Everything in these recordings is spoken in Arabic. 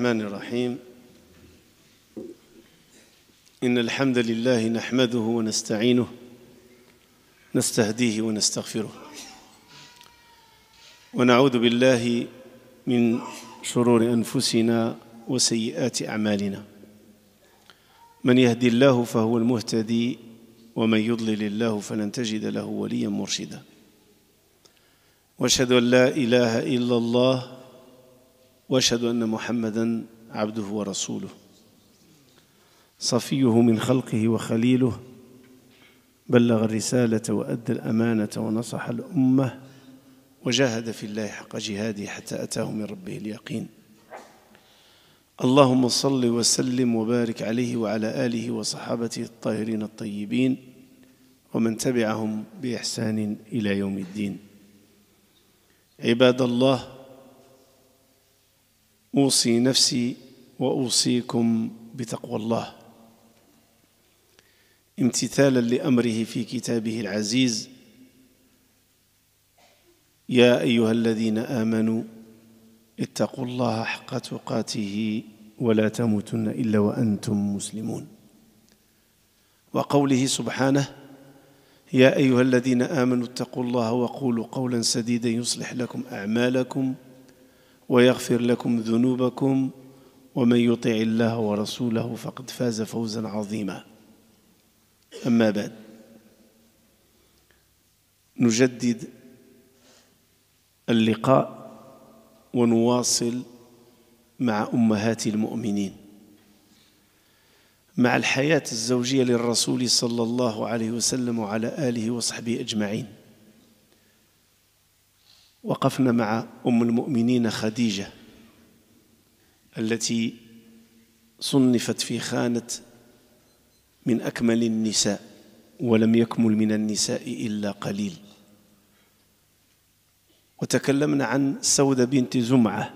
الرحمن الرحيم. إن الحمد لله نحمده ونستعينه نستهديه ونستغفره. ونعوذ بالله من شرور أنفسنا وسيئات أعمالنا. من يهدي الله فهو المهتدي ومن يضلل الله فلن تجد له وليا مرشدا. وأشهد أن لا إله إلا الله وأشهد أن محمدا عبده ورسوله. صفيه من خلقه وخليله بلغ الرسالة وأدى الأمانة ونصح الأمة وجاهد في الله حق جهاده حتى أتاه من ربه اليقين. اللهم صل وسلم وبارك عليه وعلى آله وصحابته الطاهرين الطيبين ومن تبعهم بإحسان إلى يوم الدين. عباد الله أوصي نفسي وأوصيكم بتقوى الله. امتثالا لأمره في كتابه العزيز. يا أيها الذين آمنوا اتقوا الله حق تقاته ولا تموتن إلا وأنتم مسلمون. وقوله سبحانه يا أيها الذين آمنوا اتقوا الله وقولوا قولا سديدا يصلح لكم أعمالكم ويغفر لكم ذنوبكم ومن يطع الله ورسوله فقد فاز فوزا عظيما. أما بعد نجدد اللقاء ونواصل مع أمهات المؤمنين. مع الحياة الزوجية للرسول صلى الله عليه وسلم وعلى آله وصحبه أجمعين. وقفنا مع أم المؤمنين خديجة التي صنفت في خانة من أكمل النساء ولم يكمل من النساء إلا قليل. وتكلمنا عن سودة بنت زمعة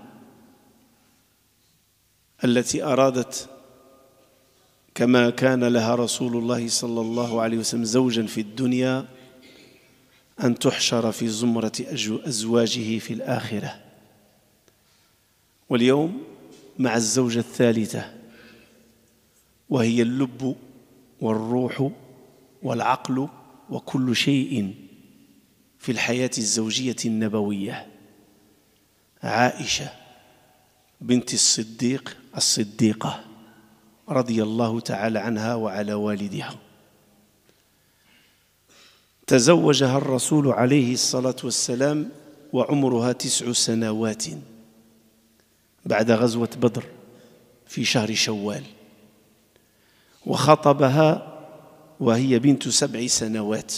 التي أرادت كما كان لها رسول الله صلى الله عليه وسلم زوجا في الدنيا أن تحشر في زمرة أزواجه في الآخرة. واليوم مع الزوجة الثالثة وهي اللب والروح والعقل وكل شيء في الحياة الزوجية النبوية. عائشة بنت الصديق الصديقة رضي الله تعالى عنها وعلى والدها. تزوجها الرسول عليه الصلاة والسلام وعمرها تسع سنوات بعد غزوة بدر في شهر شوال وخطبها وهي بنت سبع سنوات.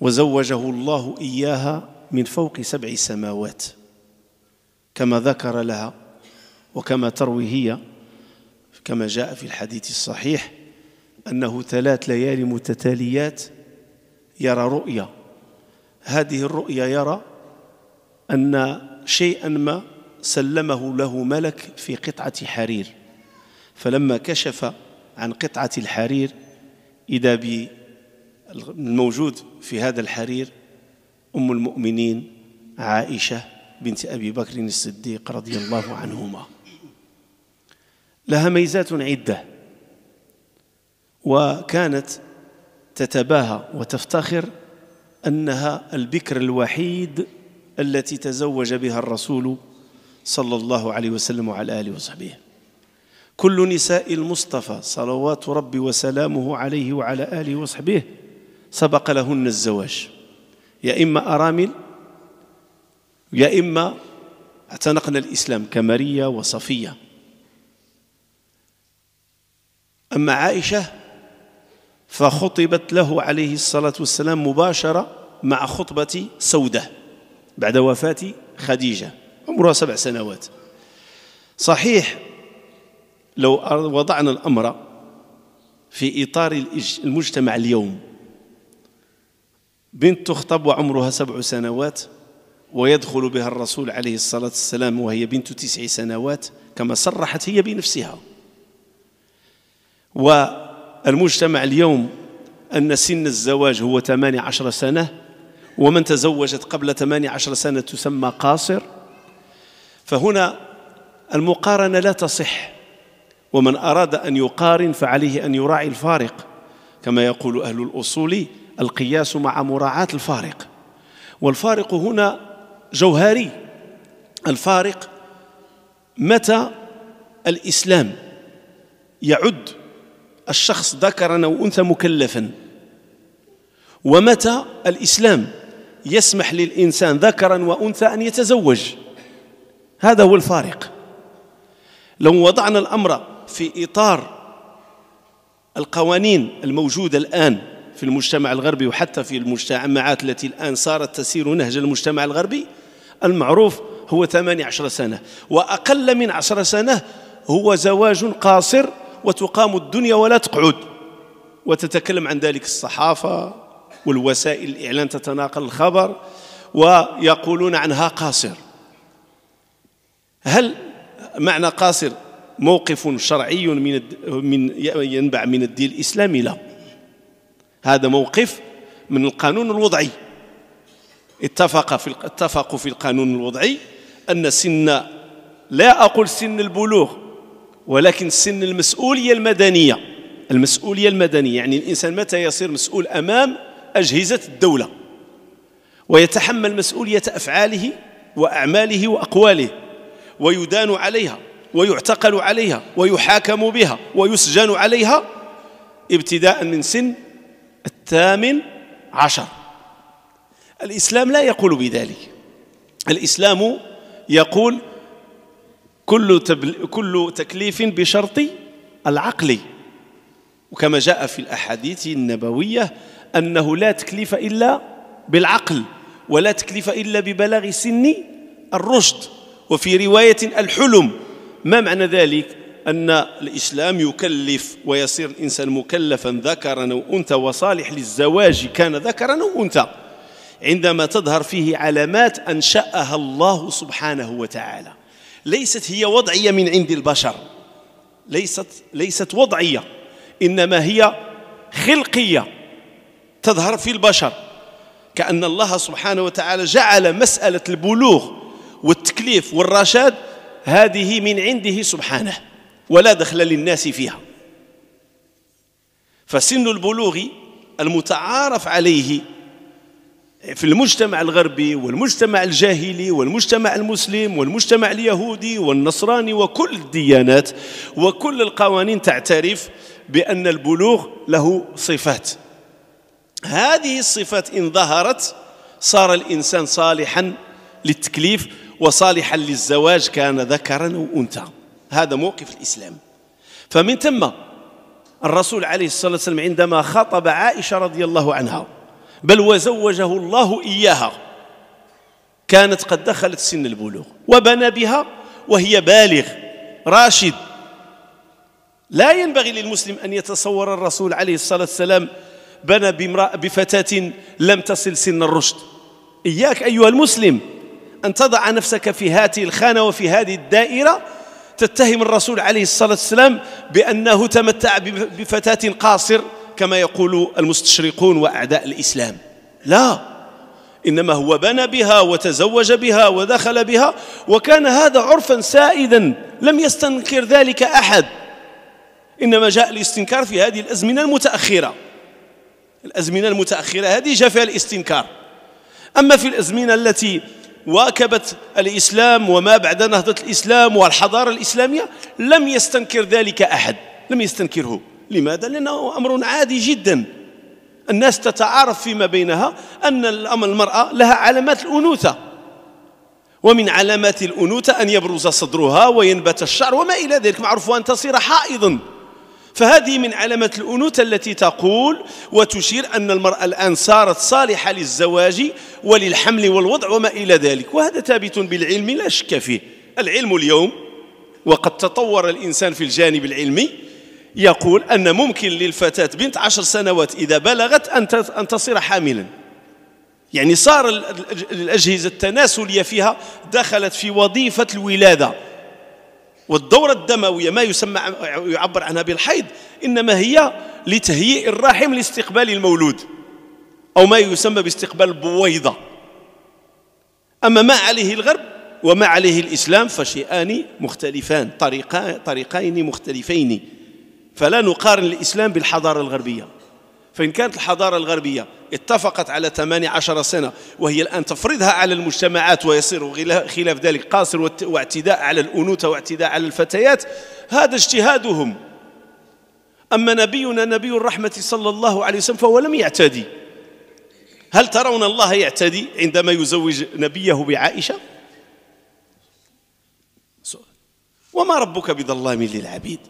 وزوجه الله إياها من فوق سبع سماوات كما ذكر لها وكما تروي هي كما جاء في الحديث الصحيح أنه ثلاث ليالي متتاليات يرى رؤيا. هذه الرؤيا يرى أن شيئا ما سلمه له ملك في قطعة حرير. فلما كشف عن قطعة الحرير إذا بالموجود في هذا الحرير أم المؤمنين عائشة بنت أبي بكر الصديق رضي الله عنهما. لها ميزات عدة. وكانت تتباهى وتفتخر أنها البكر الوحيد التي تزوج بها الرسول صلى الله عليه وسلم وعلى آله وصحبه. كل نساء المصطفى صلوات ربي وسلامه عليه وعلى آله وصحبه سبق لهن الزواج. يا إما أرامل يا إما اعتنقنا الإسلام كماريا وصفية. أما عائشة فخطبت له عليه الصلاة والسلام مباشرة مع خطبة سودة بعد وفاة خديجة عمرها سبع سنوات. صحيح لو وضعنا الأمر في إطار المجتمع اليوم. بنت تخطب وعمرها سبع سنوات ويدخل بها الرسول عليه الصلاة والسلام وهي بنت تسع سنوات كما صرحت هي بنفسها. والمجتمع اليوم أن سن الزواج هو 18 سنة ومن تزوجت قبل 18 سنة تسمى قاصر. فهنا المقارنة لا تصح ومن أراد أن يقارن فعليه أن يراعي الفارق. كما يقول أهل الأصول القياس مع مراعاة الفارق. والفارق هنا جوهري. الفارق متى الإسلام يعد الشخص ذكرا أو أنثى مكلفا. ومتى الإسلام يسمح للإنسان ذكرا وأنثى أن يتزوج؟ هذا هو الفارق. لو وضعنا الأمر في إطار القوانين الموجودة الآن في المجتمع الغربي وحتى في المجتمعات التي الآن صارت تسير نهج المجتمع الغربي المعروف هو 18 سنة. وأقل من عشر سنة هو زواج قاصر وتقام الدنيا ولا تقعد. وتتكلم عن ذلك الصحافة والوسائل الإعلام تتناقل الخبر ويقولون عنها قاصر. هل معنى قاصر موقف شرعي من من ينبع من الدين الإسلامي؟ لا. هذا موقف من القانون الوضعي. اتفق في اتفقوا في القانون الوضعي أن سن لا أقول سن البلوغ ولكن السن المسؤولية المدنية. المسؤولية المدنية يعني الإنسان متى يصير مسؤول أمام أجهزة الدولة؟ ويتحمل مسؤولية أفعاله وأعماله وأقواله ويدان عليها ويعتقل عليها ويحاكم بها ويسجن عليها ابتداء من سن الثامن عشر. الإسلام لا يقول بذلك. الإسلام يقول كل, كل تكليف بشرط العقل. وكما جاء في الأحاديث النبوية أنه لا تكليف إلا بالعقل ولا تكليف إلا ببلاغ سن الرشد. وفي رواية الحلم ما معنى ذلك؟ أن الإسلام يكلف ويصير الإنسان مكلفا ذكرا أو أنثى وصالح للزواج كان ذكرا أو أنثى. عندما تظهر فيه علامات أنشأها الله سبحانه وتعالى. ليست هي وضعية من عند البشر. ليست ليست وضعية إنما هي خلقية تظهر في البشر. كأن الله سبحانه وتعالى جعل مسألة البلوغ والتكليف والرشاد هذه من عنده سبحانه ولا دخل للناس فيها. فسن البلوغ المتعارف عليه في المجتمع الغربي والمجتمع الجاهلي والمجتمع المسلم والمجتمع اليهودي والنصراني وكل الديانات وكل القوانين تعترف بأن البلوغ له صفات. هذه الصفات إن ظهرت صار الإنسان صالحا للتكليف وصالحا للزواج كان ذكرا أو أنثى. هذا موقف الإسلام. فمن ثم الرسول عليه الصلاة والسلام عندما خطب عائشة رضي الله عنها بل وزوجه الله إياها. كانت قد دخلت سن البلوغ وبنى بها وهي بالغ راشد. لا ينبغي للمسلم أن يتصور الرسول عليه الصلاة والسلام بنى بفتاة لم تصل سن الرشد. إياك أيها المسلم أن تضع نفسك في هذه الخانة وفي هذه الدائرة تتهم الرسول عليه الصلاة والسلام بأنه تمتع بفتاة قاصر. كما يقول المستشرقون وأعداء الإسلام. لا إنما هو بنى بها وتزوج بها ودخل بها وكان هذا عرفا سائدا لم يستنكر ذلك أحد. إنما جاء الاستنكار في هذه الأزمنة المتأخرة. الأزمنة المتأخرة هذه جاء فيها الاستنكار. أما في الأزمنة التي واكبت الإسلام وما بعد نهضة الإسلام والحضارة الإسلامية لم يستنكر ذلك أحد لم يستنكره. لماذا؟ لأنه أمر عادي جدا. الناس تتعارف فيما بينها أن المرأة لها علامات الأنوثة. ومن علامات الأنوثة أن يبرز صدرها وينبت الشعر وما إلى ذلك. معروف أن تصير حائضا. فهذه من علامات الأنوثة التي تقول وتشير أن المرأة الآن صارت صالحة للزواج وللحمل والوضع وما إلى ذلك. وهذا ثابت بالعلم لا شك فيه. العلم اليوم وقد تطور الإنسان في الجانب العلمي يقول أن ممكن للفتاة بنت عشر سنوات إذا بلغت أن تصير حاملا. يعني صار الأجهزة التناسلية فيها دخلت في وظيفة الولادة. والدورة الدموية ما يسمى يعبر عنها بالحيض إنما هي لتهيئ الرحم لاستقبال المولود أو ما يسمى باستقبال البويضة أما ما عليه الغرب وما عليه الإسلام فشيئان مختلفان طريقين مختلفين. فلا نقارن الإسلام بالحضارة الغربية. فإن كانت الحضارة الغربية اتفقت على 18 سنة وهي الآن تفرضها على المجتمعات ويصير خلاف ذلك قاصر واعتداء على الأنوثة واعتداء على الفتيات هذا اجتهادهم. أما نبينا نبي الرحمة صلى الله عليه وسلم فهو لم يعتدي. هل ترون الله يعتدي عندما يزوج نبيه بعائشة؟ وما ربك بظلام للعبيد؟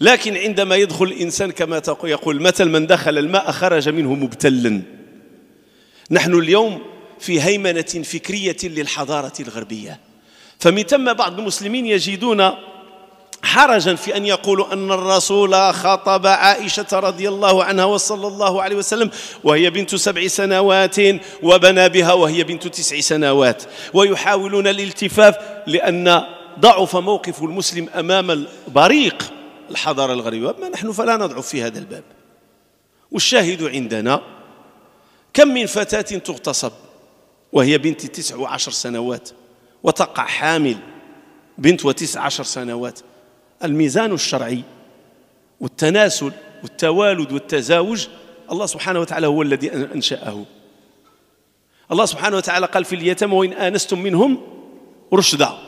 لكن عندما يدخل الإنسان كما يقول مثل من دخل الماء خرج منه مبتلا نحن اليوم في هيمنة فكرية للحضارة الغربية. فمن ثم بعض المسلمين يجدون حرجا في أن يقولوا أن الرسول خاطب عائشة رضي الله عنها وصلى الله عليه وسلم وهي بنت سبع سنوات وبنى بها وهي بنت تسع سنوات. ويحاولون الالتفاف لأن ضعف موقف المسلم أمام البريق. الحضارة الغربية أما نحن فلا نضعف في هذا الباب. والشاهد عندنا كم من فتاة تغتصب وهي بنت تسع وعشر سنوات وتقع حامل بنت وتسع عشر سنوات. الميزان الشرعي والتناسل والتوالد والتزاوج الله سبحانه وتعالى هو الذي أنشأه. الله سبحانه وتعالى قال في اليتامى وإن آنستم منهم رشدا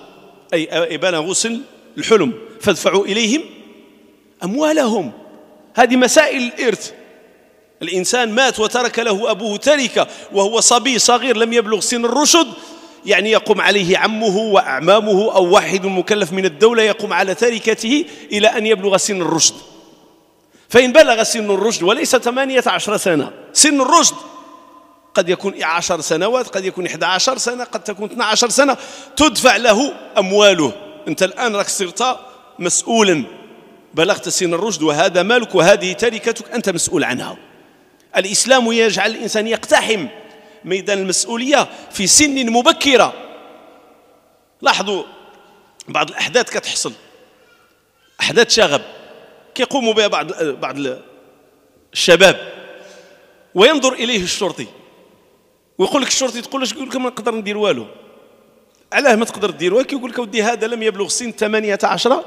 أي بلغوا سن الحلم فادفعوا إليهم أموالهم. هذه مسائل الإرث. الإنسان مات وترك له أبوه تركة وهو صبي صغير لم يبلغ سن الرشد يعني يقوم عليه عمه وأعمامه أو واحد مكلف من الدولة يقوم على تركته إلى أن يبلغ سن الرشد. فإن بلغ سن الرشد وليس ثمانية عشر سنة سن الرشد قد يكون عشر سنوات قد يكون إحدى عشر سنة قد تكون 12 سنة تدفع له أمواله. أنت الآن راك صرت مسؤولا. بلغت سن الرشد وهذا مالك وهذه تركتك أنت مسؤول عنها. الإسلام يجعل الإنسان يقتحم ميدان المسؤولية في سن مبكرة. لاحظوا بعض الأحداث كتحصل. أحداث شغب. كيقوم بها بعض بعض الشباب. وينظر إليه الشرطي. ويقول لك الشرطي تقول له يقول لك؟ ما نقدر ندير والو. علاه ما تقدر دير والو كيقول لك ودي هذا لم يبلغ سن 18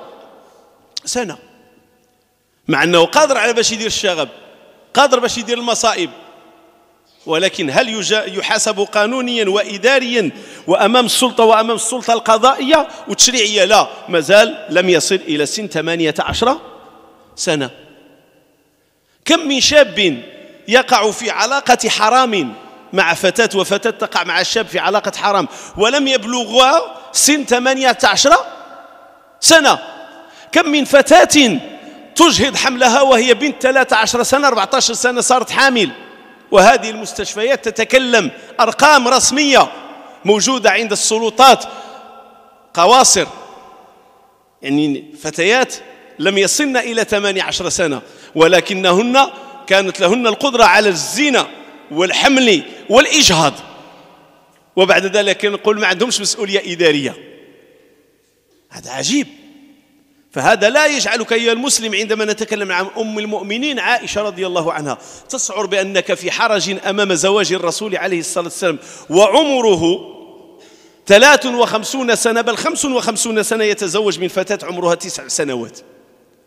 سنة. مع أنه قادر على باش يدير الشغب قادر باش يدير المصائب ولكن هل يحاسب قانونيا وإداريا وأمام السلطة وأمام السلطة القضائية والتشريعية لا مازال لم يصل إلى سن 18 سنة. كم من شاب يقع في علاقة حرام مع فتاة وفتاة تقع مع الشاب في علاقة حرام ولم يبلغ سن 18 سنة. كم من فتاة تجهض حملها وهي بنت 13 سنة 14 سنة صارت حامل. وهذه المستشفيات تتكلم أرقام رسمية موجودة عند السلطات قواصر. يعني فتيات لم يصلن إلى 18 سنة ولكنهن كانت لهن القدرة على الزنا والحمل والإجهاض. وبعد ذلك نقول ما عندهمش مسؤولية إدارية. هذا عجيب. فهذا لا يجعلك أيها المسلم عندما نتكلم عن أم المؤمنين عائشة رضي الله عنها تشعر بأنك في حرج أمام زواج الرسول عليه الصلاة والسلام وعمره ثلاث وخمسون سنة بل خمس وخمسون سنة يتزوج من فتاة عمرها تسع سنوات.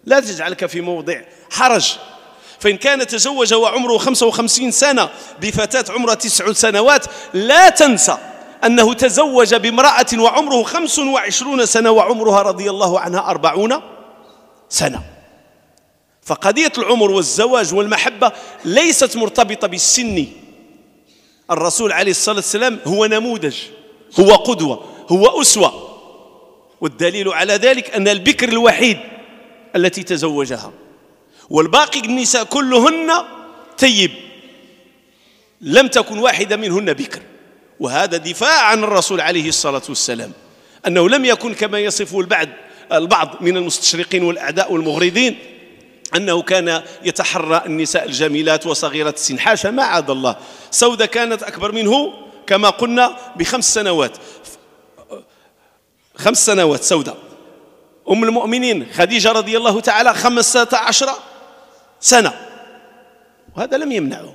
لا تجعلك في موضع حرج. فإن كان تزوج وعمره خمسة وخمسين سنة بفتاة عمرها تسع سنوات لا تنسى أنه تزوج بامرأة وعمره خمس وعشرون سنة وعمرها رضي الله عنها أربعون سنة. فقضية العمر والزواج والمحبة ليست مرتبطة بالسن. الرسول عليه الصلاة والسلام هو نموذج هو قدوة هو أسوة. والدليل على ذلك أن البكر الوحيد التي تزوجها. والباقي النساء كلهن تيب. لم تكن واحدة منهن بكر. وهذا دفاع عن الرسول عليه الصلاة والسلام أنه لم يكن كما يصفه البعض البعض من المستشرقين والأعداء والمغرضين أنه كان يتحرى النساء الجميلات وصغيرة السن. حاشا ما عاد الله. سودة كانت أكبر منه كما قلنا بخمس سنوات. خمس سنوات سودة. أم المؤمنين خديجة رضي الله تعالى خمسة عشر سنة. وهذا لم يمنعه.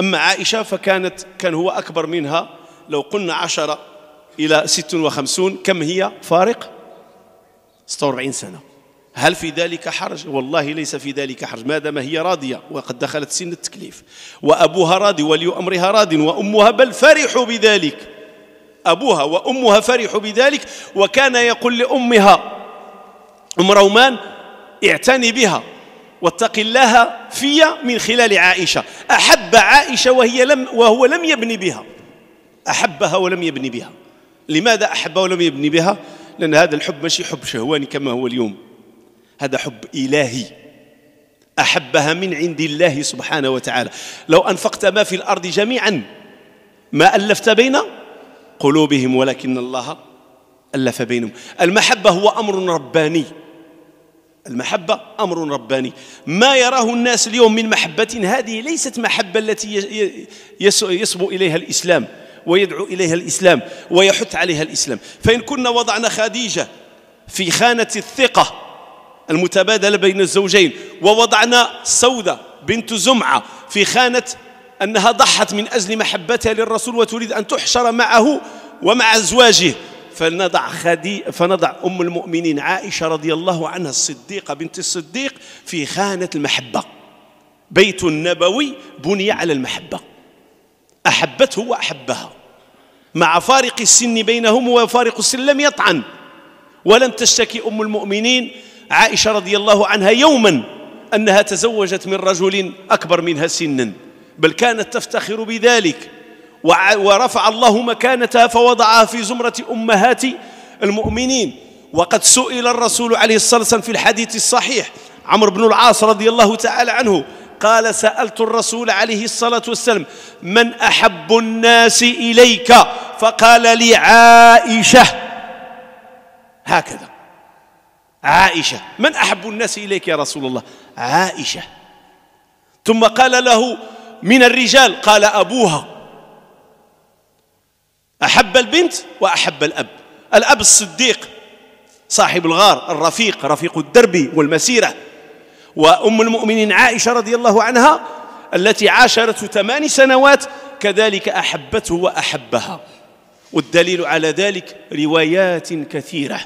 أما عائشة فكانت كان هو أكبر منها. لو قلنا عشرة إلى ست وخمسون كم هي؟ فارق؟ 46 سنة. هل في ذلك حرج؟ والله ليس في ذلك حرج. ما دام هي راضية وقد دخلت سن التكليف. وأبوها راضي ولي أمرها راض وأمها بل فرحوا بذلك. أبوها وأمها فرحوا بذلك. وكان يقول لأمها أم رومان اعتني بها. واتق الله في من خلال عائشة. أحب عائشة وهي لم وهو لم يبني بها. أحبها ولم يبني بها. لماذا أحبها ولم يبني بها؟ لأن هذا الحب ماشي حب شهواني كما هو اليوم. هذا حب إلهي. أحبها من عند الله سبحانه وتعالى. لو أنفقت ما في الأرض جميعا ما ألفت بين قلوبهم ولكن الله ألف بينهم. المحبة هو أمر رباني. المحبة أمر رباني. ما يراه الناس اليوم من محبة هذه ليست محبة التي يصبو إليها الإسلام ويدعو إليها الإسلام ويحث عليها الإسلام. فإن كنا وضعنا خديجة في خانة الثقة المتبادلة بين الزوجين ووضعنا سودة بنت زمعة في خانة أنها ضحت من أجل محبتها للرسول وتريد أن تحشر معه ومع أزواجه فنضع خدي فنضع أم المؤمنين عائشة رضي الله عنها الصديقة بنت الصديق في خانة المحبة. بيت النبوي بني على المحبة. أحبته وأحبها. مع فارق السن بينهم وفارق السن لم يطعن. ولم تشتكي أم المؤمنين عائشة رضي الله عنها يوما أنها تزوجت من رجل أكبر منها سنا. بل كانت تفتخر بذلك. ورفع الله مكانتها فوضعها في زمرة أمهات المؤمنين. وقد سئل الرسول عليه الصلاة والسلام في الحديث الصحيح عمرو بن العاص رضي الله تعالى عنه قال سألت الرسول عليه الصلاة والسلام من أحب الناس إليك؟ فقال لي عائشة. هكذا. عائشة من أحب الناس إليك يا رسول الله؟ عائشة. ثم قال له من الرجال. قال أبوها. أحب البنت وأحب الأب. الأب الصديق صاحب الغار الرفيق رفيق الدرب والمسيرة. وأم المؤمنين عائشة رضي الله عنها التي عاشرته ثمان سنوات كذلك أحبته وأحبها. والدليل على ذلك روايات كثيرة.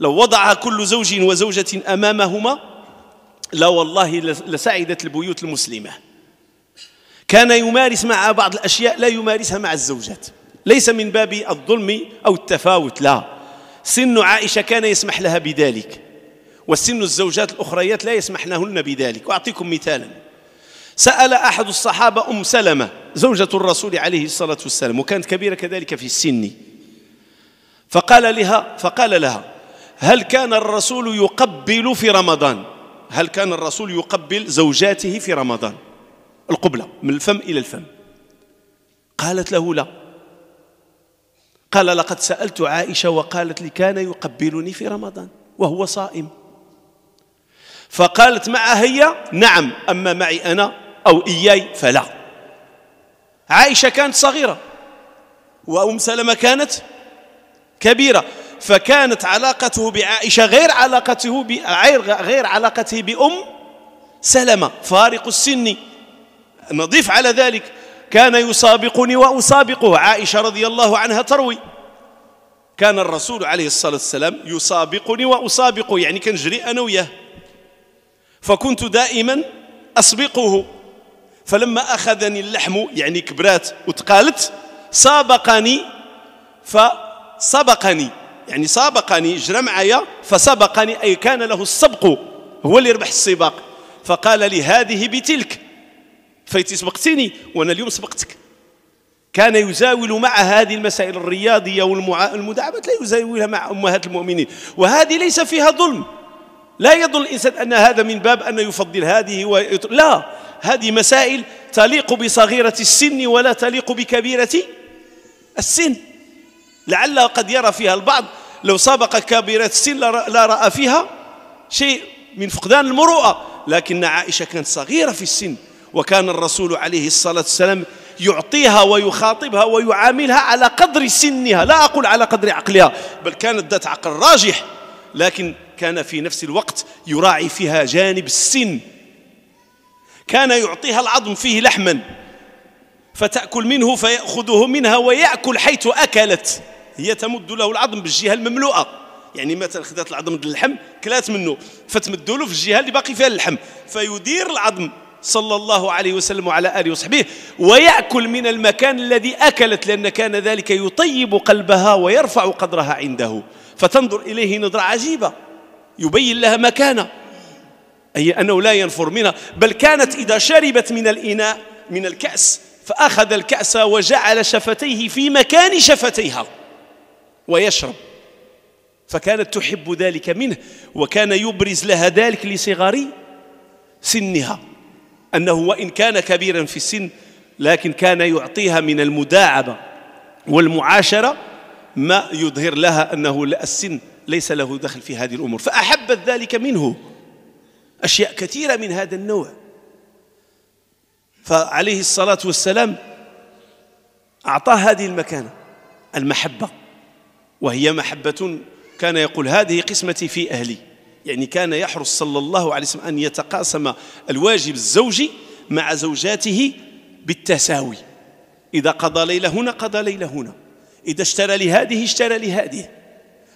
لو وضع كل زوج وزوجة أمامهما لا والله لسعدت البيوت المسلمة. كان يمارس مع بعض الأشياء لا يمارسها مع الزوجات. ليس من باب الظلم أو التفاوت لا. سن عائشة كان يسمح لها بذلك والسن الزوجات الأخريات لا يسمح لهن بذلك. وأعطيكم مثالا. سأل أحد الصحابة أم سلمة زوجة الرسول عليه الصلاة والسلام وكانت كبيرة كذلك في السن. فقال لها فقال لها هل كان الرسول يقبل في رمضان؟ هل كان الرسول يقبل زوجاته في رمضان؟ القبلة من الفم إلى الفم. قالت له لا. قال لقد سألت عائشة وقالت لي كان يقبلني في رمضان وهو صائم. فقالت معها هي؟ نعم أما معي أنا أو إياي فلا. عائشة كانت صغيرة وأم سلمة كانت كبيرة فكانت علاقته بعائشة غير علاقته غير علاقته بأم سلمة فارق السن. نضيف على ذلك كان يسابقني وأسابقه. عائشة رضي الله عنها تروي. كان الرسول عليه الصلاة والسلام يسابقني وأسابقه يعني كنجري أنا وياه. فكنت دائما أسبقه. فلما أخذني اللحم يعني كبرات وتقالت سابقني فسبقني. يعني سابقني جرى معايا فسبقني أي كان له السبق هو اللي ربح السباق. فقال لي هذه بتلك. فايتي سبقتني وأنا اليوم سبقتك. كان يزاول مع هذه المسائل الرياضية والمداعبة لا يزاولها مع أمهات المؤمنين. وهذه ليس فيها ظلم. لا يظن الإنسان أن هذا من باب أن يفضل هذه ويتر... لا. هذه مسائل تليق بصغيرة السن ولا تليق بكبيرة السن. لعل قد يرى فيها البعض لو سبق كبيرة السن لا رأى فيها شيء من فقدان المروءة. لكن عائشة كانت صغيرة في السن. وكان الرسول عليه الصلاة والسلام يعطيها ويخاطبها ويعاملها على قدر سنها لا أقول على قدر عقلها بل كانت ذات عقل راجح لكن كان في نفس الوقت يراعي فيها جانب السن. كان يعطيها العظم فيه لحما فتأكل منه فيأخذه منها ويأكل حيث أكلت هي تمد له العظم بالجهة المملوءة. يعني مثلا خذت العظم اللحم كلات منه فتمد له في الجهة اللي باقي فيها اللحم فيدير العظم. صلى الله عليه وسلم وعلى آله وصحبه ويأكل من المكان الذي أكلت لأن كان ذلك يطيب قلبها ويرفع قدرها عنده. فتنظر إليه نظرة عجيبة يبين لها مكانه. أي أنه لا ينفر منها بل كانت إذا شربت من الإناء من الكأس فأخذ الكأس وجعل شفتيه في مكان شفتيها ويشرب. فكانت تحب ذلك منه وكان يبرز لها ذلك لصغر سنها. أنه وإن كان كبيرا في السن لكن كان يعطيها من المداعبة والمعاشرة ما يظهر لها أنه السن ليس له دخل في هذه الأمور. فأحبت ذلك منه. أشياء كثيرة من هذا النوع. فعليه الصلاة والسلام أعطاه هذه المكانة المحبة. وهي محبة كان يقول هذه قسمتي في أهلي. يعني كان يحرص صلى الله عليه وسلم أن يتقاسم الواجب الزوجي مع زوجاته بالتساوي. إذا قضى ليلة هنا قضى ليلة هنا. إذا اشترى لهذه اشترى لهذه.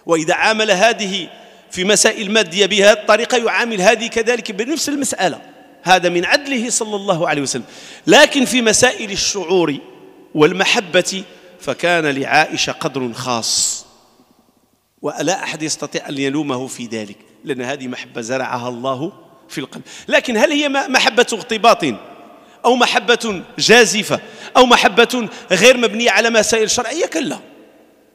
وإذا عامل هذه في مسائل مادية بهذه الطريقة يعامل هذه كذلك بنفس المسألة. هذا من عدله صلى الله عليه وسلم. لكن في مسائل الشعور والمحبة فكان لعائشة قدر خاص. ولا أحد يستطيع أن يلومه في ذلك. لأن هذه محبة زرعها الله في القلب. لكن هل هي محبة اغتباط أو محبة جازفة أو محبة غير مبنية على مسائل شرعية؟ كلا.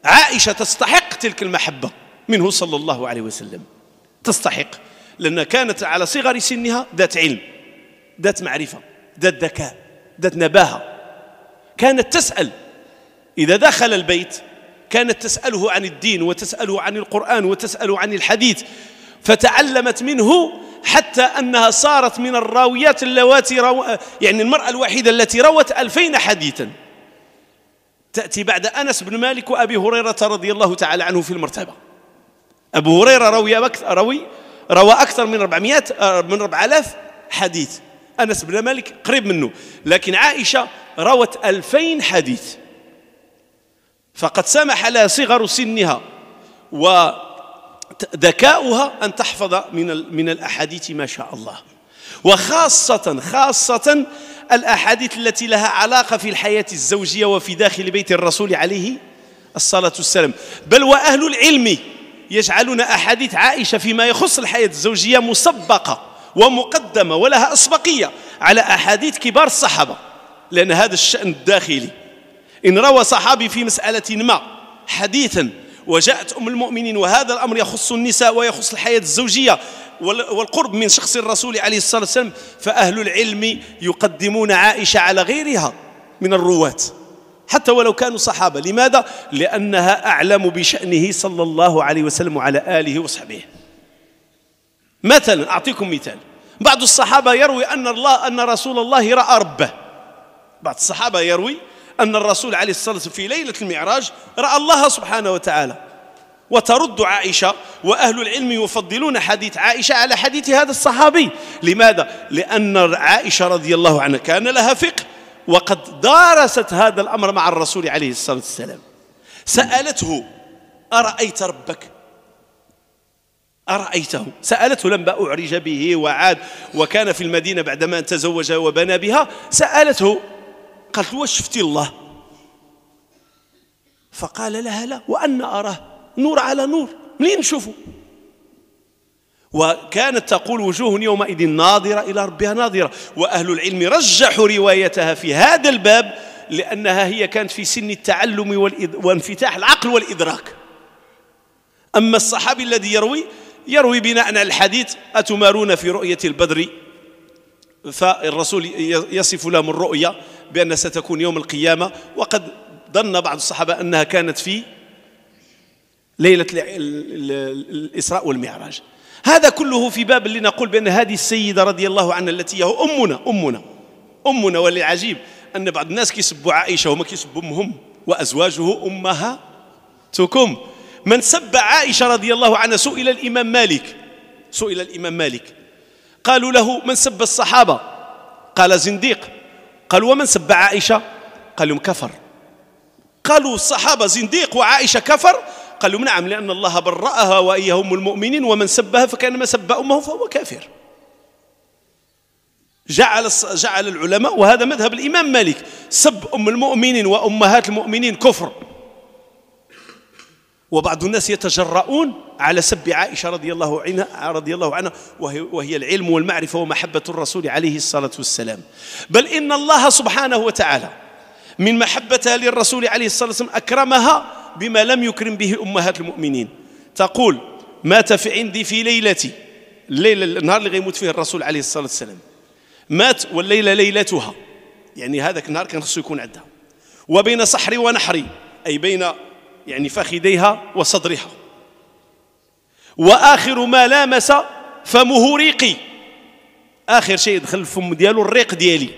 عائشة تستحق تلك المحبة منه صلى الله عليه وسلم. تستحق. لأنها كانت على صغر سنها ذات علم ذات معرفة ذات ذكاء ذات نباهة. كانت تسأل. إذا دخل البيت كانت تسأله عن الدين وتسأله عن القرآن وتسأله عن الحديث. فتعلمت منه حتى أنها صارت من الراويات اللواتي رو... يعني المرأة الوحيدة التي روت ألفين حديثا. تأتي بعد أنس بن مالك وأبي هريرة رضي الله تعالى عنه في المرتبة. أبو هريرة روي أكثر روي روى أكثر من 400 من 4000 حديث. أنس بن مالك قريب منه. لكن عائشة روت ألفين حديث. فقد سمح لها صغر سنها. وذكاؤها أن تحفظ من من الأحاديث ما شاء الله. وخاصة خاصة الأحاديث التي لها علاقة في الحياة الزوجية وفي داخل بيت الرسول عليه الصلاة والسلام. بل وأهل العلم يجعلون أحاديث عائشة فيما يخص الحياة الزوجية مسبقة ومقدمة ولها أسبقية على أحاديث كبار الصحابة لأن هذا الشأن الداخلي. إن روى صحابي في مسألة ما حديثا وجاءت أم المؤمنين وهذا الأمر يخص النساء ويخص الحياة الزوجية والقرب من شخص الرسول عليه الصلاة والسلام فأهل العلم يقدمون عائشة على غيرها من الرواة حتى ولو كانوا صحابة. لماذا؟ لأنها أعلم بشأنه صلى الله عليه وسلم وعلى آله وصحبه. مثلا أعطيكم مثال. بعض الصحابة يروي أن الله أن رسول الله رأى ربه. بعض الصحابة يروي أن الرسول عليه الصلاة والسلام في ليلة المعراج رأى الله سبحانه وتعالى. وترد عائشة وأهل العلم يفضلون حديث عائشة على حديث هذا الصحابي. لماذا؟ لأن عائشة رضي الله عنها كان لها فقه وقد دارست هذا الأمر مع الرسول عليه الصلاة والسلام. سألته أرأيت ربك؟ أرأيته؟ سألته لما أعرج به وعاد. وكان في المدينة بعدما تزوج وبنى بها سألته قالت واش شفتي الله؟ فقال لها لا وأن أراه. نور على نور. منين نشوفه؟ وكانت تقول وجوه يومئذ ناظرة إلى ربها ناظرة. وأهل العلم رجحوا روايتها في هذا الباب لأنها هي كانت في سن التعلم وانفتاح العقل والإدراك. أما الصحابي الذي يروي يروي بناء على الحديث أتمارون في رؤية البدر؟ فالرسول يصف لهم الرؤيا. بأن ستكون يوم القيامة. وقد ظن بعض الصحابة أنها كانت في ليلة الإسراء والمعراج. هذا كله في باب اللي نقول بأن هذه السيدة رضي الله عنها التي هي أمنا أمنا أمنا والعجيب أن بعض الناس كيسبوا عائشة وما كيسبوا أمهم وأزواجه أمهاتكم. من سب عائشة رضي الله عنها سئل الإمام مالك سئل الإمام مالك. قالوا له من سب الصحابة؟ قال زنديق. قالوا ومن سب عائشة؟ قال لهم كفر. قالوا الصحابة زنديق وعائشة كفر؟ قال لهم نعم لأن الله برأها وهي هم المؤمنين ومن سبها فكأنما سب أمه فهو كافر. جعل جعل العلماء وهذا مذهب الإمام مالك سب أم المؤمنين وأمهات المؤمنين كفر. وبعض الناس يتجرؤون على سب عائشة رضي الله عنها رضي الله عنها وهي, وهي العلم والمعرفة ومحبة الرسول عليه الصلاة والسلام. بل إن الله سبحانه وتعالى من محبتها للرسول عليه الصلاة والسلام أكرمها بما لم يكرم به أمهات المؤمنين. تقول مات في عندي في ليلتي. الليلة النهار اللي غيموت فيه الرسول عليه الصلاة والسلام. مات والليلة ليلتها. يعني هذاك النهار كان خصو يكون عندها. وبين صحري ونحري أي بين يعني فخذيها وصدرها. وآخر ما لامس فمه ريقي آخر شيء دخل الفم ديالو الريق ديالي.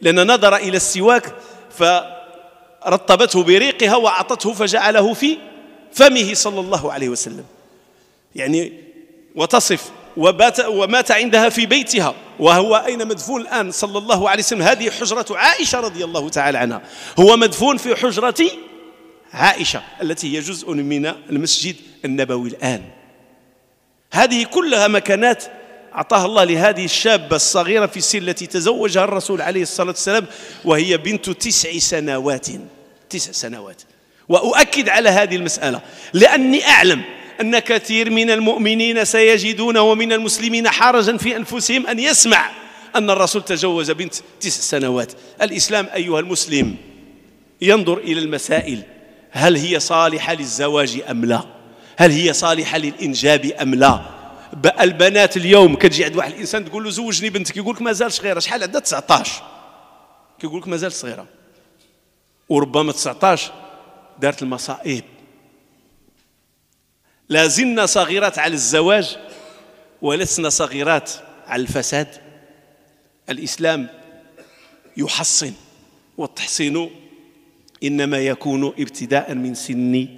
لأن نظر إلى السواك فرطبته بريقها وأعطته فجعله في فمه صلى الله عليه وسلم. يعني وتصف وبات ومات عندها في بيتها. وهو أين مدفون الآن صلى الله عليه وسلم؟ هذه حجرة عائشة رضي الله تعالى عنها. هو مدفون في حجرة عائشة. التي هي جزء من المسجد النبوي الآن. هذه كلها مكانات أعطاها الله لهذه الشابة الصغيرة في السن التي تزوجها الرسول عليه الصلاة والسلام وهي بنت تسع سنوات تسع سنوات. وأؤكد على هذه المسألة لأني أعلم أن كثير من المؤمنين سيجدون ومن المسلمين حرجا في أنفسهم أن يسمع أن الرسول تجوز بنت تسع سنوات. الإسلام أيها المسلم ينظر إلى المسائل. هل هي صالحة للزواج أم لا؟ هل هي صالحة للإنجاب أم لا؟ البنات اليوم كتجي عند واحد الإنسان تقول له زوجني بنتك يقول لك مازال صغيرة شحال عندها؟ 19 كيقول لك مازال صغيرة وربما 19 دارت المصائب. لازلنا صغيرات على الزواج ولسنا صغيرات على الفساد. الإسلام يحصن والتحصين إنما يكون ابتداء من سن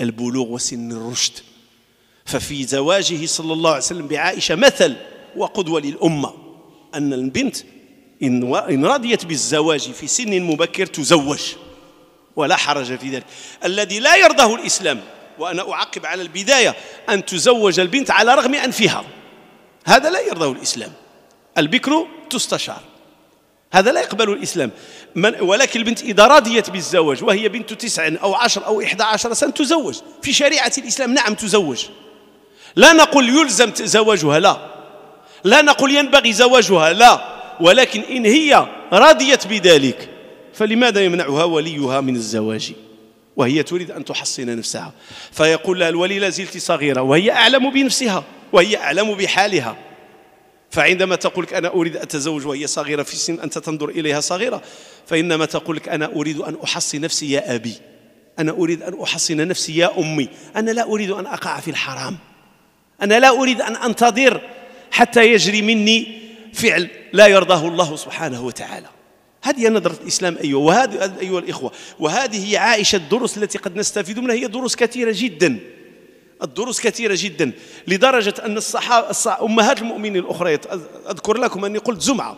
البلوغ وسن الرشد. ففي زواجه صلى الله عليه وسلم بعائشة مثل وقدوة للأمة أن البنت إن رضيت بالزواج في سن مبكر تزوج ولا حرج في ذلك. الذي لا يرضاه الإسلام وأنا أعقب على البداية أن تزوج البنت على رغم أنفها. هذا لا يرضاه الإسلام. البكر تستشار. هذا لا يقبل الإسلام. من ولكن البنت إذا رضيت بالزواج وهي بنت تسع أو عشر أو إحدى عشر سنة تزوج. في شريعة الإسلام نعم تزوج. لا نقول يلزم زواجها لا. لا نقول ينبغي زواجها لا. ولكن إن هي رضيت بذلك فلماذا يمنعها وليها من الزواج؟ وهي تريد أن تحصن نفسها. فيقول لها الولي لا زلت صغيرة وهي أعلم بنفسها وهي أعلم بحالها. فعندما تقول لك أنا أريد أن أتزوج وهي صغيرة في السن أنت تنظر إليها صغيرة فإنما تقول لك أنا أريد أن أحصن نفسي يا أبي أنا أريد أن أحصن نفسي يا أمي أنا لا أريد أن أقع في الحرام أنا لا أريد أن أنتظر حتى يجري مني فعل لا يرضاه الله سبحانه وتعالى. هذه نظرة الإسلام أيها وهذه أيها الإخوة وهذه عائشة الدروس التي قد نستفيد منها هي دروس كثيرة جدا. الدروس كثيرة جدا لدرجة أن الصحابة أمهات المؤمنين الأخرى أذكر لكم أني قلت زمعة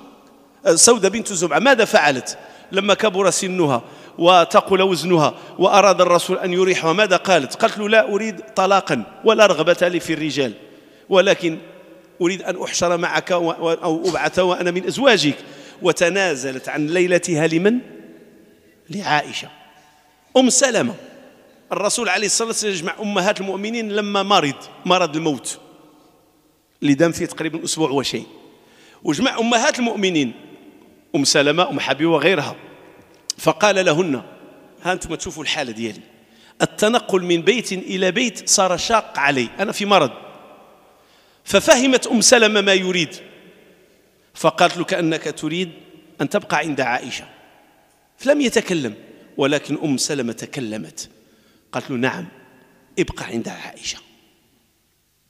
سودة بنت زمعة ماذا فعلت؟ لما كبر سنها وتقل وزنها وأراد الرسول أن يريحها ماذا قالت؟ قالت له لا أريد طلاقا ولا رغبة لي في الرجال ولكن أريد أن أحشر معك أو أبعث وأنا من أزواجك. وتنازلت عن ليلتها لمن؟ لعائشة. أم سلمة. الرسول عليه الصلاة والسلام يجمع أمهات المؤمنين لما مرض مرض الموت. اللي دام فيه تقريبا أسبوع وشيء. وجمع أمهات المؤمنين أم سلمة أم حبيبة وغيرها. فقال لهن ها أنتم تشوفوا الحالة ديالي. التنقل من بيت إلى بيت صار شاق علي أنا في مرض. ففهمت أم سلمة ما يريد. فقالت له كأنك تريد أن تبقى عند عائشة. فلم يتكلم ولكن أم سلمة تكلمت. قالت له نعم ابقى عند عائشة.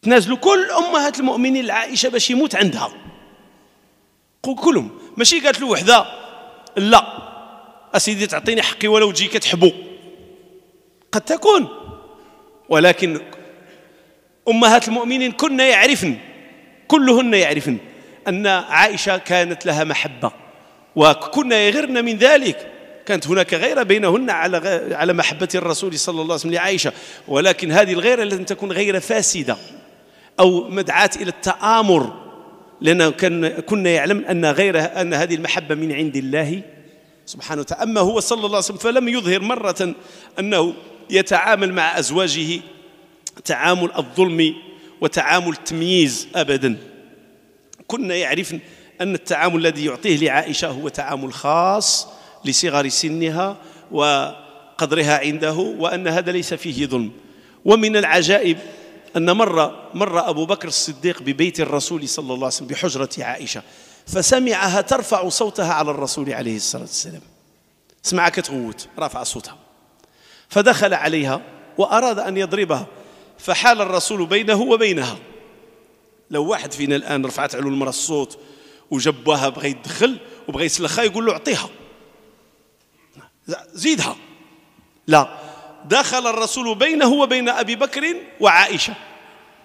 تنازلوا كل أمهات المؤمنين لعائشة باش يموت عندها. كلهم. ماشي قالت له وحدة؟ لا. أسيدي تعطيني حقي ولو تجي كتحبو قد تكون. ولكن أمهات المؤمنين كن يعرفن كلهن يعرفن أن عائشة كانت لها محبة وكنا يغرن من ذلك. كانت هناك غيرة بينهن على على محبة الرسول صلى الله عليه وسلم لعائشة. ولكن هذه الغيرة لن تكون غيرة فاسدة أو مدعاة إلى التآمر لأن كنا يعلم أن غير أن هذه المحبة من عند الله سبحانه وتعالى. أما هو صلى الله عليه وسلم فلم يظهر مرة أنه يتعامل مع أزواجه تعامل الظلم وتعامل التمييز أبدا. كنا يعرفن أن التعامل الذي يعطيه لعائشة هو تعامل خاص لصغر سنها وقدرها عنده وأن هذا ليس فيه ظلم. ومن العجائب أن مر مر أبو بكر الصديق ببيت الرسول صلى الله عليه وسلم بحجرة عائشة فسمعها ترفع صوتها على الرسول عليه الصلاة والسلام. سمعها كتغوت رفع صوتها. فدخل عليها وأراد أن يضربها فحال الرسول بينه وبينها. لو واحد فينا الآن رفعت على المرأة الصوت وجبها بغى يدخل وبغى يسلخها يقول له أعطيها. زيدها. لا دخل الرسول بينه وبين أبي بكر وعائشة.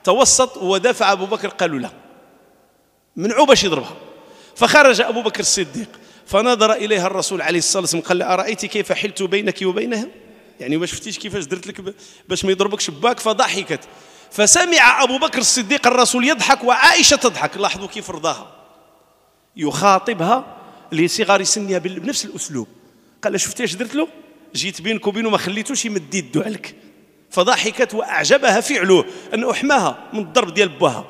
توسط ودفع أبو بكر قالوا لا. منعوا باش يضربها. فخرج أبو بكر الصديق فنظر إليها الرسول عليه الصلاة والسلام قال أرأيت كيف حلت بينك وبينها يعني ما شفتيش كيفاش درت لك باش ما يضربكش باك فضحكت. فسمع أبو بكر الصديق الرسول يضحك وعائشة تضحك. لاحظوا كيف رضاها. يخاطبها لصغار سنها بنفس الأسلوب. قال شفتي اش درت له؟ جيت بينك وبينه ما خليتوش يمد يده عليك فضحكت وأعجبها فعله انه أحماها من الضرب ديال بوها.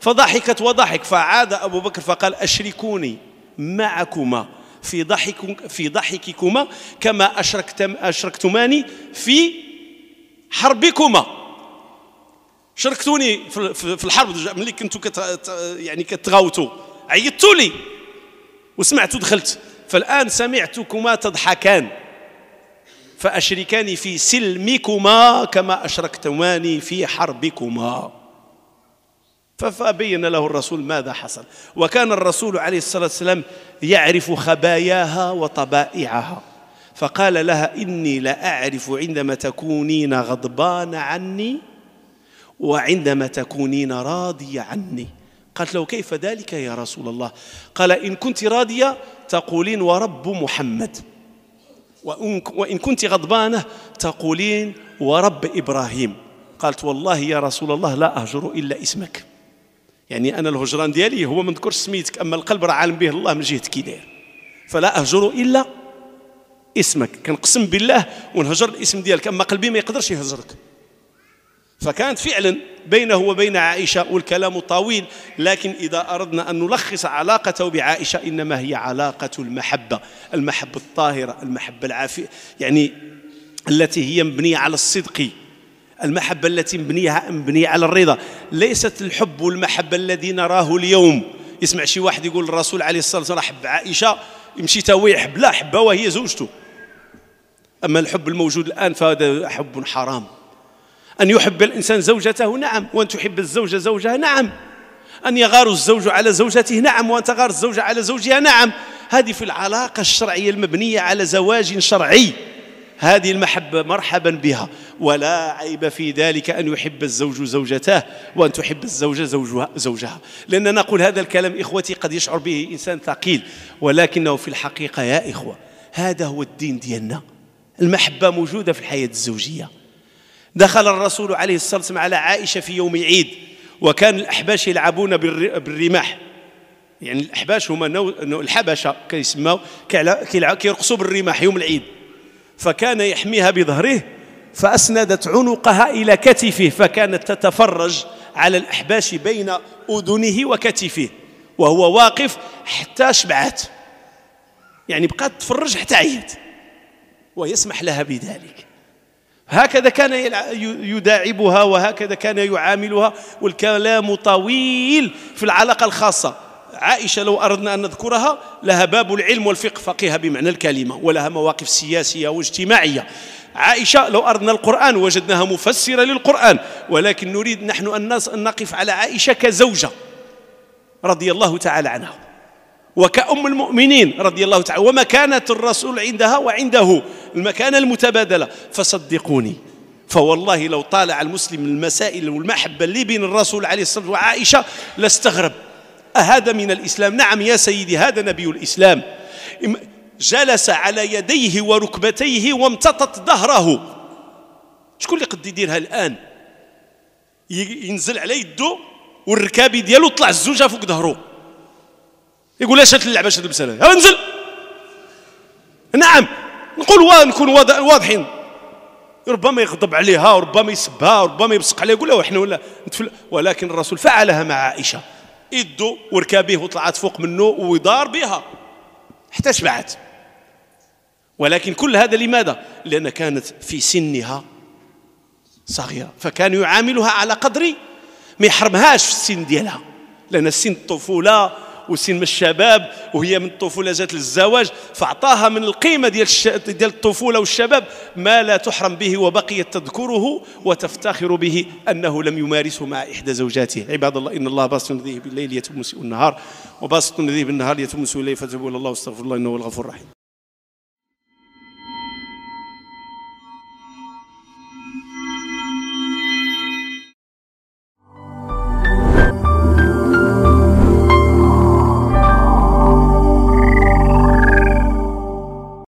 فضحكت وضحك فعاد أبو بكر فقال أشركوني معكما في ضحك في ضحككما كما اشركتم أشركتماني في حربكما. شركتوني في الحرب ملي كنتوا كت يعني كتغاوتوا عيطتوا لي وسمعتوا دخلت. فالآن سمعتكما تضحكان فأشركاني في سلمكما كما أشركتماني في حربكما. فبين له الرسول ماذا حصل. وكان الرسول عليه الصلاة والسلام يعرف خباياها وطبائعها. فقال لها إني لأعرف عندما تكونين غضبان عني وعندما تكونين راضية عني. قالت له كيف ذلك يا رسول الله؟ قال إن كنت راضية تقولين ورب محمد. وإن كنت غضبانة تقولين ورب إبراهيم. قالت والله يا رسول الله لا أهجر إلا اسمك. يعني أنا الهجران ديالي هو ما نذكرش سميتك أما القلب راه عالم به الله من كي داير فلا أهجر إلا اسمك. كنقسم بالله ونهجر الاسم ديالك أما قلبي ما يقدرش يهجرك. فكانت فعلا بينه وبين عائشة والكلام طويل لكن إذا أردنا أن نلخص علاقته بعائشة إنما هي علاقة المحبة المحبة الطاهرة المحبة العافية يعني التي هي مبنية على الصدق المحبة التي مبنية مبنية على الرضا ليست الحب والمحبة الذي نراه اليوم. يسمع شي واحد يقول الرسول عليه الصلاة والسلام حب عائشة يمشي تا هو يحب لا حبها وهي زوجته. أما الحب الموجود الآن فهذا حب حرام. أن يحب الإنسان زوجته؟ نعم. وأن تحب الزوجة زوجها؟ نعم. أن يغار الزوج على زوجته؟ نعم. وأن تغار الزوجة على زوجها؟ نعم. هذه في العلاقة الشرعية المبنية على زواج شرعي. هذه المحبة مرحبا بها. ولا عيب في ذلك أن يحب الزوج زوجته وأن تحب الزوجة زوجها, زوجها. لأن نقول هذا الكلام إخوتي قد يشعر به إنسان ثقيل. ولكنه في الحقيقة يا إخوة هذا هو الدين ديالنا. المحبة موجودة في الحياة الزوجية. دخل الرسول عليه الصلاة والسلام على عائشة في يوم عيد وكان الأحباش يلعبون بالرماح. يعني الأحباش هما نوع الحبشة كيسموا كيرقصوا بالرماح يوم العيد. فكان يحميها بظهره فأسندت عنقها إلى كتفه فكانت تتفرج على الأحباش بين أذنه وكتفه وهو واقف حتى شبعت. يعني بقات تفرج حتى عيت ويسمح لها بذلك. هكذا كان يداعبها وهكذا كان يعاملها والكلام طويل في العلاقة الخاصة. عائشة لو أردنا أن نذكرها لها باب العلم والفقه فقيها بمعنى الكلمة ولها مواقف سياسية واجتماعية. عائشة لو أردنا القرآن وجدناها مفسرة للقرآن ولكن نريد نحن أن نقف على عائشة كزوجة رضي الله تعالى عنها. وكأم المؤمنين رضي الله تعالى. ومكانة الرسول عندها وعنده المكانة المتبادلة. فصدقوني. فوالله لو طالع المسلم المسائل والمحبة اللي بين الرسول عليه الصلاة وعائشة لاستغرب. أهذا من الإسلام؟ نعم يا سيدي هذا نبي الإسلام. جلس على يديه وركبتيه وامتطت ظهره. شكون اللي قد يديرها الآن؟ ينزل على يده والركابي ديالو طلع الزوجة فوق ظهره. يقول اش اللعبة اش المساله انزل. نعم. نقول نكون واضحين. ربما يغضب عليها وربما يسبها وربما يبصق عليها يقول إحنا ولا ولكن الرسول فعلها مع عائشة. يدو وركابيه وطلعت فوق منه ويدار بها. حتى شبعت. ولكن كل هذا لماذا؟ لأن كانت في سنها صغيرة. فكان يعاملها على قدر ما يحرمهاش في السن ديالها. لأن سن الطفولة وسن من الشباب وهي من الطفولة جات للزواج فأعطاها من القيمة ديال ديال الطفولة والشباب ما لا تحرم به وبقيت تذكره وتفتخر به أنه لم يمارسه مع إحدى زوجاته. عباد الله إن الله باسط يديه بالليل يتم النهار وباسط يديه بالنهار يتم الليل فتوبوا إلى الله واستغفر الله إنه هو الغفور الرحيم.